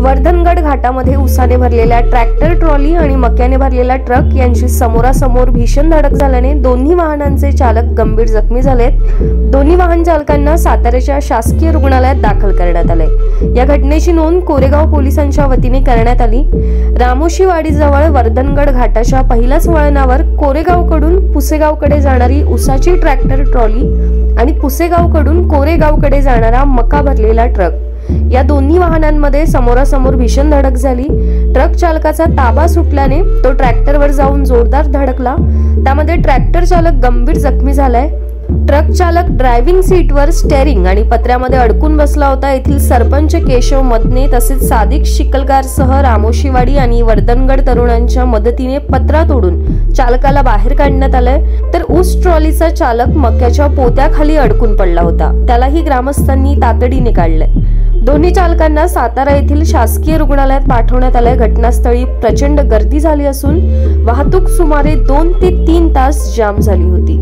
वर्धनगड घाटामध्ये उसाने भरलेल्या tractor trolley आणि मक्याने भरलेला ट्रक यांची समोरासमोर भीषण धडक झाल्याने दोन्ही वाहनांचे चालक गंभीर जखमी झालेत. दोन्ही वाहन चालकांना साताऱ्याच्या शासकीय रुग्णालयात दाखल करण्यात आले. या घटनेची नोंद कोरेगाव पोलिसांच्या वतीने करण्यात आली. रामोशीवाडीजवळ वर्धनगड घाटाच्या पहिल्याच वळणावर कोरेगावकडून पुसेगावकडे जाणारी उसाची ट्रॅक्टर ट्रॉली आणि पुसेगावकडून कोरेगावकडे जाणारा मका भरलेला ट्रक. या दोन्ही वाहनांमध्ये समोरासमोर भीषण धडक झाली. ट्रक चालकाचा ताबा सुटल्याने तो ट्रॅक्टरवर जाऊन जोरदार धडकला. त्यामध्ये ट्रॅक्टर चालक गंभीर जखमी झालाय. ट्रक चालक ड्रायव्हिंग सीटवर स्टेअरिंग आणि पत्र्यामध्ये अडकून बसला होता. येथील सरपंच केशव मदने तसेच सादिक शिकलगारसह रामोशीवाडी आणि वर्धनगड तरुणांच्या मदतीने पत्रा तोडून चालकाला बाहेर काढण्यात आलंय. तर ऊस ट्रॉलीचा चालक मक्याच्या पोत्याखाली अडकून पडला होता. त्यालाही ग्रामस्थांनी तातडीने काढलंय. दोन्ही चालकांना सातारा येथील शासकीय रुग्णालयात पाठवण्यात आलंय घटनास्थळी प्रचंड गर्दी झाली असून वाहतूक सुमारे दोन ते तीन तास जाम झाली होती.